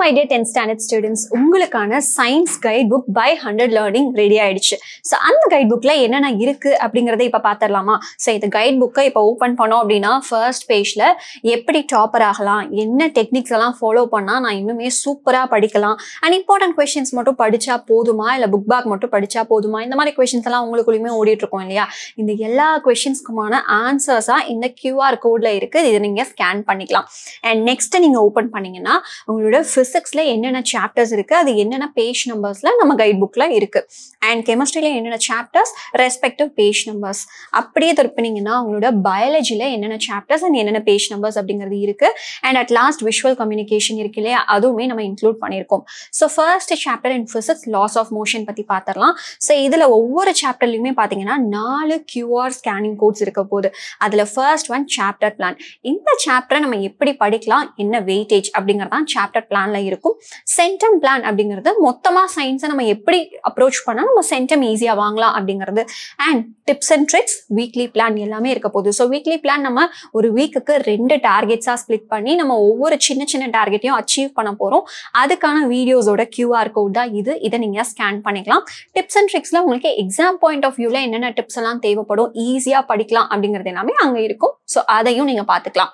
My dear tenth standard students உங்களுக்கான science guide book by hundred learning ready ஆயிடுச்சு. So அந்த guide புக்கில் என்னென்ன இருக்குது அப்படிங்கிறத இப்போ பார்த்துடலாமா ஸோ இந்த கைட் புக்கை இப்போ ஓப்பன் பண்ணோம் அப்படின்னா ஃபர்ஸ்ட் பேஜில் எப்படி டாப்பர் ஆகலாம் என்ன டெக்னிக்ஸ் எல்லாம் ஃபாலோ பண்ணால் நான் இன்னுமே சூப்பராக படிக்கலாம். அண்ட் இம்பார்ட்டன்ட் கொஷின்ஸ் மட்டும் படித்தா போதுமா? இல்லை புக் பேக் மட்டும் படித்தா போதுமா? இந்த மாதிரி கொஷின்ஸ் எல்லாம் உங்களுக்குள்ளேயுமே ஓடிட்டுருக்கோம் இல்லையா? இந்த எல்லா கொஷின்ஸ்க்குமான ஆன்சர்ஸாக இந்த கியூஆர் கோடில் இருக்குது இதை நீங்கள் ஸ்கேன் பண்ணிக்கலாம். அண்ட் நெக்ஸ்ட்டு நீங்கள் ஓப்பன் பண்ணிங்கன்னா உங்களோட ஃபிசிக்ஸில் என்னென்ன சாப்டர்ஸ் இருக்குது அது என்னென்ன பேஜ் நம்பர்ஸில் நம்ம கைட் புக்கில் இருக்குது அண்ட் கெமிஸ்ட்ரியில் என்னென்ன சாப்டர்ஸ் ரெஸ்பெக்டிவ் பேஜ் நம்பர்ஸ் அப்படியே திருப்பினீங்கன்னா உங்களோட பயாலஜியில் என்னென்ன சாப்டர்ஸ் அண்ட் என்னென்ன பேஜ் நம்பர்ஸ் அப்படிங்கிறது இருக்குது and at last visual communication இருக்கு இல்லையா? அதுவுமே நம்ம இன்க்ளூட் பண்ணியிருக்கோம். So first chapter in physics laws of motion பற்றி பார்த்துடலாம் ஸோ இதில் ஒவ்வொரு சாப்டர்லையுமே பார்த்தீங்கன்னா நாலு கியூஆர் ஸ்கேனிங் கோட்ஸ் இருக்க போகுது. அதில் ஃபர்ஸ்ட் ஒன் சாப்டர் பிளான் இந்த சாப்டரை நம்ம எப்படி படிக்கலாம்? என்ன வெயிட்டேஜ் அப்படிங்கிறதான் சாப்டர் பிளான் பிளான்ல இருக்கும். சென்டம் பிளான் அப்படிங்கிறது மொத்தமாக சயின்ஸை நம்ம எப்படி அப்ரோச் பண்ணால் நம்ம சென்டம் ஈஸியாக வாங்கலாம் அப்படிங்கிறது. And tips and tricks weekly plan எல்லாமே இருக்க போகுது. ஸோ வீக்லி பிளான் நம்ம ஒரு வீக்குக்கு ரெண்டு டார்கெட்ஸாக ஸ்ப்ளிட் பண்ணி நம்ம ஒவ்வொரு சின்ன சின்ன டார்கெட்டையும் அச்சீவ் பண்ண போகிறோம் அதுக்கான வீடியோஸோட கியூஆர் கோட் தான் இது. இதை நீங்கள் ஸ்கேன் பண்ணிக்கலாம். டிப்ஸ் அண்ட் ட்ரிக்ஸில் உங்களுக்கு எக்ஸாம் பாயிண்ட் ஆஃப் வியூவில் என்னென்ன டிப்ஸ் எல்லாம் தேவைப்படும் ஈஸியாக படிக்கலாம் அப்படிங்கிறது எல்லாமே அங்கே இருக்கும். ஸோ அதையும் நீங்கள் பார்த்துக்கலாம்.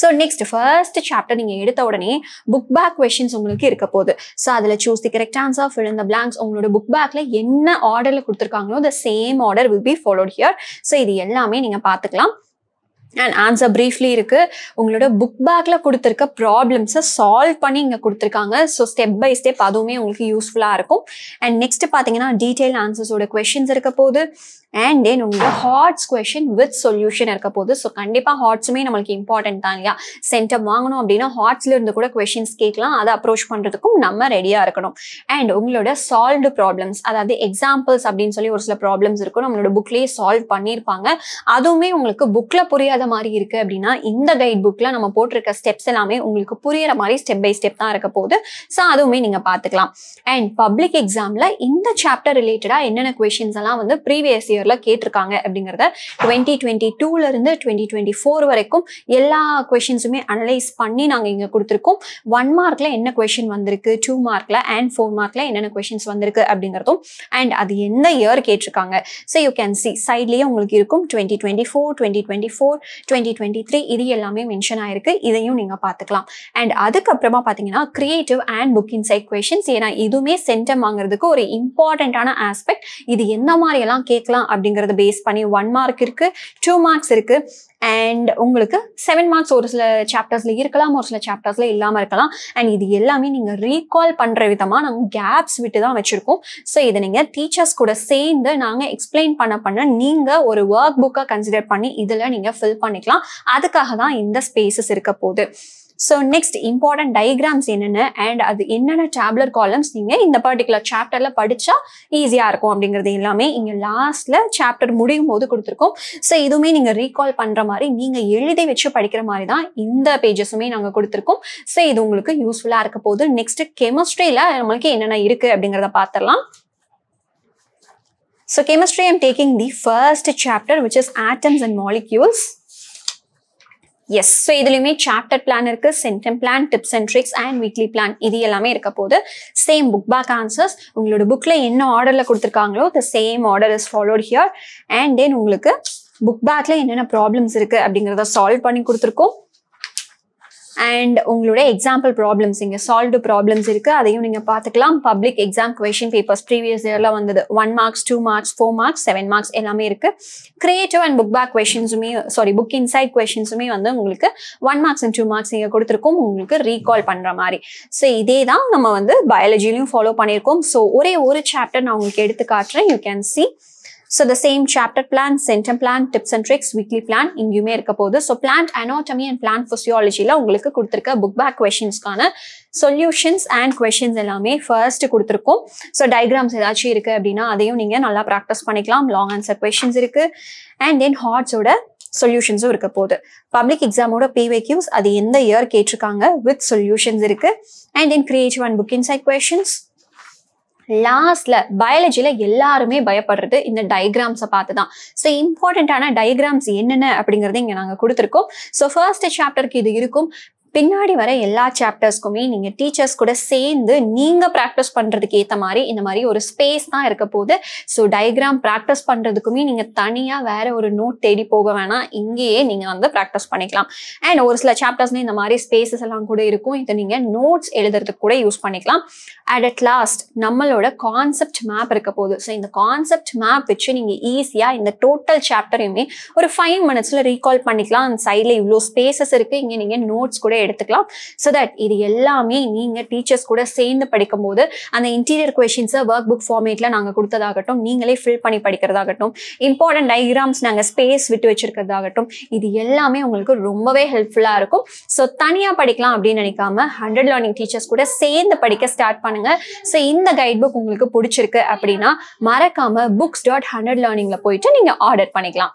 ஸோ நெக்ஸ்ட் ஃபர்ஸ்ட் சாப்டர் நீங்கள் எடுத்த உடனே புக் பேக் கொஷின்ஸ் உங்களுக்கு இருக்க போகுது. ஸோ அதில் choose the correct answer fill இந்த பிளாங்க்ஸ் உங்களோட புக் பேக்கில் என்ன ஆர்டரில் கொடுத்துருக்காங்களோ the same order will be followed here so இது எல்லாமே நீங்கள் பார்த்துக்கலாம். அண்ட் ஆன்சர் ப்ரீஃப்லி இருக்குது உங்களோட புக் பேக்கில் கொடுத்துருக்க ப்ராப்ளம்ஸை சால்வ் பண்ணி இங்கே கொடுத்துருக்காங்க. ஸோ ஸ்டெப் பை ஸ்டெப் அதுவுமே உங்களுக்கு யூஸ்ஃபுல்லாக இருக்கும். அண்ட் நெக்ஸ்ட் பார்த்தீங்கன்னா டீட்டெயில் ஆன்சர்ஸோட கொஷின்ஸ் இருக்க போது அண்ட் தென் உங்களோட ஹார்ட்ஸ் கொஷின் வித் சொல்யூஷன் இருக்க போது ஸோ கண்டிப்பாக ஹார்ட்ஸுமே நம்மளுக்கு இம்பார்ட்டன்ட் தான் இல்லையா? சென்டர் வாங்கணும் அப்படின்னா ஹார்ட்ஸில் இருந்து கூட கொஷின்ஸ் கேட்கலாம். அதை அப்ரோச் பண்ணுறதுக்கும் நம்ம ரெடியாக இருக்கணும். அண்ட் உங்களோட சால்வ்டு ப்ராப்ளம்ஸ் அதாவது எக்ஸாம்பிள்ஸ் அப்படின்னு சொல்லி ஒரு சில ப்ராப்ளம்ஸ் இருக்கும். நம்மளோட புக்லேயே சால்வ் பண்ணியிருப்பாங்க. அதுவுமே உங்களுக்கு புக்கில் புரியாத மாதிரி இருக்கு அப்படின்னா இந்த கைட் புக்கில் நம்ம போட்டிருக்க ஸ்டெப்ஸ் எல்லாமே உங்களுக்கு புரியுற மாதிரி ஸ்டெப் பை ஸ்டெப் தான் இருக்க போகுது. ஸோ அதுவுமே நீங்கள் பார்த்துக்கலாம் அண்ட் பப்ளிக் எக்ஸாமில் இந்த சாப்டர் ரிலேட்டடாக என்னென்ன கொஷின்ஸ் எல்லாம் வந்து ப்ரீவியஸ் இயர்ல கேட்டிருக்காங்க அப்படிங்கிறத டுவெண்ட்டி டுவெண்ட்டி டூல இருந்து டுவெண்ட்டி டுவெண்ட்டி ஃபோர் வரைக்கும் எல்லா கொஷின்ஸுமே அனலைஸ் பண்ணி நாங்கள் இங்கே கொடுத்துருக்கோம். ஒன் மார்க்ல என்ன கொஷின் வந்திருக்கு டூ மார்க்ல அண்ட் ஃபோர் மார்க்ல என்னென்ன கொஷின்ஸ் வந்திருக்கு அப்படிங்கிறதும் அண்ட் அது எந்த இயர் கேட்டிருக்காங்க. ஸோ யூ கேன் சி சைட்லயே உங்களுக்கு இருக்கும் twenty twenty four twenty twenty four twenty twenty three இது எல்லாமே மென்ஷன் ஆயிருக்கு. இதையும் நீங்கள் பார்த்துக்கலாம். அண்ட் அதுக்கப்புறமா பார்த்தீங்கன்னா creative and book inside questions ஏன்னா இதுவுமே சென்டம் வாங்குறதுக்கு ஒரு இம்பார்ட்டண்ட்டான ஆஸ்பெக்ட் இது என்ன மாதிரி எல்லாம் கேட்கலாம் அப்படிங்கறத பேஸ் பண்ணி ஒன் மார்க் இருக்கு டூ மார்க்ஸ் இருக்கு. அண்ட் உங்களுக்கு செவன் மார்க்ஸ் ஒரு சில சாப்டர்ஸ்ல இருக்கலாம் ஒரு சில சாப்டர்ஸ்ல இல்லாமல் இருக்கலாம். அண்ட் இது எல்லாமே நீங்கள் ரீகால் பண்ணுற விதமாக நாங்கள் கேப்ஸ் விட்டு தான் வச்சுருக்கோம். ஸோ இதை நீங்கள் டீச்சர்ஸ் கூட சேர்ந்து நாங்கள் எக்ஸ்பிளைன் பண்ண பண்ண நீங்கள் ஒரு ஒர்க் புக்கை கன்சிடர் பண்ணி இதில் நீங்கள் ஃபில் பண்ணிக்கலாம். அதுக்காக தான் இந்த ஸ்பேசஸ் இருக்க போகுது. ஸோ நெக்ஸ்ட் இம்பார்ட்டன்ட் டயக்ராம்ஸ் என்னென்ன? அண்ட் அது என்னென்ன டேப்லர் காலம்ஸ் நீங்கள் இந்த பர்டிகுலர் சாப்டரில் படித்தா ஈஸியாக இருக்கும் அப்படிங்கிறது எல்லாமே இங்கே லாஸ்ட்டில் சாப்டர் முடியும் போது கொடுத்துருக்கோம். ஸோ இதுவுமே நீங்கள் ரீகால் பண்ணுற மாதிரி நீங்கள் எழுதி வச்சு படிக்கிற மாதிரி தான் இந்த பேஜஸுமே நாங்கள் கொடுத்துருக்கோம். ஸோ இது உங்களுக்கு யூஸ்ஃபுல்லாக இருக்க போது நெக்ஸ்ட் கெமிஸ்ட்ரியில் நம்மளுக்கு என்னென்ன இருக்குது அப்படிங்கிறத பார்த்துடலாம் So chemistry, I'm taking the first chapter, which is atoms and molecules. Yes so இதுலையுமே சாப்டர் பிளான் இருக்கு centum plan tips and tricks and weekly plan இது எல்லாமே இருக்க போது சேம் புக் பேக் ஆன்சர்ஸ் உங்களோட புக்ல என்ன ஆர்டர்ல கொடுத்துருக்காங்களோ the same order is followed here and then உங்களுக்கு புக் பேக்ல என்னென்ன ப்ராப்ளம்ஸ் இருக்கு அப்படிங்கிறத சால்வ் பண்ணி கொடுத்துருக்கோம். அண்ட் உங்களோட எக்ஸாம்பிள் ப்ராப்ளம்ஸ் இங்கே சால்வ்டு ப்ராப்ளம்ஸ் இருக்குது அதையும் நீங்கள் பார்த்துக்கலாம். Public exam question papers previous இயரில் வந்தது. One marks two marks four marks seven marks எல்லாமே இருக்குது கிரியேட்டிவ் அண்ட் புக் பேக் கொஷின்ஸுமே சாரி புக் இன்சைட் கொஷின்ஸுமே வந்து உங்களுக்கு one marks and two marks நீங்கள் கொடுத்துருக்கோம். உங்களுக்கு ரீகால் பண்ணுற மாதிரி. ஸோ இதே தான் நம்ம வந்து பயாலஜிலையும் ஃபாலோ பண்ணியிருக்கோம். ஸோ ஒரே ஒரு சாப்டர் நான் உங்களுக்கு எடுத்து காட்டுறேன். You can see so the same chapter plan centum plan tips and tricks weekly plan இங்கேயுமே இருக்க போகுது. So plant anatomy and plant ஃபிசியாலஜியில் உங்களுக்கு கொடுத்துருக்க புக் பேக் கொஷின்ஸ்க்கான சொல்யூஷன்ஸ் அண்ட் கொஷின்ஸ் எல்லாமே ஃபர்ஸ்ட் கொடுத்துருக்கோம். ஸோ டயக்ராம்ஸ் ஏதாச்சும் இருக்குது அப்படின்னா அதையும் நீங்கள் நல்லா ப்ராக்டிஸ் பண்ணிக்கலாம். லாங் ஆன்சர் கொஷின்ஸ் இருக்குது அண்ட் தென் ஹார்ட்ஸோட சொல்யூஷன்ஸும் இருக்க போகுது. பப்ளிக் எக்ஸாமோட பிவேக்யூஸ் அது எந்த இயர் கேட்டிருக்காங்க வித் சொல்யூஷன்ஸ் இருக்குது and then creative and book inside questions லாஸ்ட்ல பயாலஜில எல்லாருமே பயப்படுறது இந்த டயக்ராம்ஸை பார்த்து தான் ஸோ இம்பார்ட்டண்ட்டான டயக்ராம்ஸ் என்னென்ன அப்படிங்கிறது இங்க நாங்க கொடுத்துருக்கோம். ஸோ ஃபர்ஸ்ட் சாப்டருக்கு இது இருக்கும். பின்னாடி வர எல்லா சாப்டர்ஸ்க்குமே நீங்க டீச்சர்ஸ் கூட சேர்ந்து நீங்க ப்ராக்டிஸ் பண்றதுக்கு ஏத்த மாதிரி இந்த மாதிரி ஒரு ஸ்பேஸ் தான் இருக்க போகுது. ஸோ டயக்ராம் ப்ராக்டிஸ் பண்றதுக்குமே நீங்க தனியா வேற ஒரு நோட் தேடி போக வேணாம். இங்கேயே நீங்க வந்து ப்ராக்டிஸ் பண்ணிக்கலாம். அண்ட் ஒரு சில சாப்டர்ஸ்ல இந்த மாதிரி ஸ்பேசஸ் எல்லாம் கூட இருக்கும். இதை நீங்க நோட்ஸ் எழுதுறதுக்கு கூட யூஸ் பண்ணிக்கலாம். அட் அட் லாஸ்ட் நம்மளோட கான்செப்ட் மேப் இருக்க போகுது. ஸோ இந்த கான்செப்ட் மேப் வச்சு நீங்க ஈஸியா இந்த டோட்டல் சாப்டரையுமே ஒரு ஃபைவ் மினிட்ஸ்ல ரீகால் பண்ணிக்கலாம். அந்த சைடில் இவ்வளோ ஸ்பேசஸ் இருக்கு. இங்கே நீங்க நோட்ஸ் கூட எடுத்துக்கலாம். ஸோ தட் இது எல்லாமே நீங்க டீச்சர்ஸ் கூட சேர்ந்து படிக்கும்போது அந்த இன்டீரியர் கொஷின்ஸை ஒர்க் புக் ஃபார்மேட்ல நாங்கள் கொடுத்ததாகட்டும் நீங்களே ஃபில் பண்ணி படிக்கிறதாகட்டும் இம்பார்ட்டன்ட் டயக்ராம்ஸ் நாங்கள் ஸ்பேஸ் விட்டு வச்சிருக்கிறதாகட்டும் இது எல்லாமே உங்களுக்கு ரொம்பவே ஹெல்ப்ஃபுல்லாக இருக்கும். ஸோ தனியாக படிக்கலாம் அப்படின்னு நினைக்காம ஹண்ட்ரட் லேர்னிங் டீச்சர்ஸ் கூட சேர்ந்து படிக்க ஸ்டார்ட் பண்ணுங்க. ஸோ இந்த கைட் புக் உங்களுக்கு பிடிச்சிருக்கு அப்படின்னா மறக்காம புக்ஸ் டாட் ஹண்ட்ரட் லேர்னிங்ல போயிட்டு நீங்க ஆர்டர் பண்ணிக்கலாம்.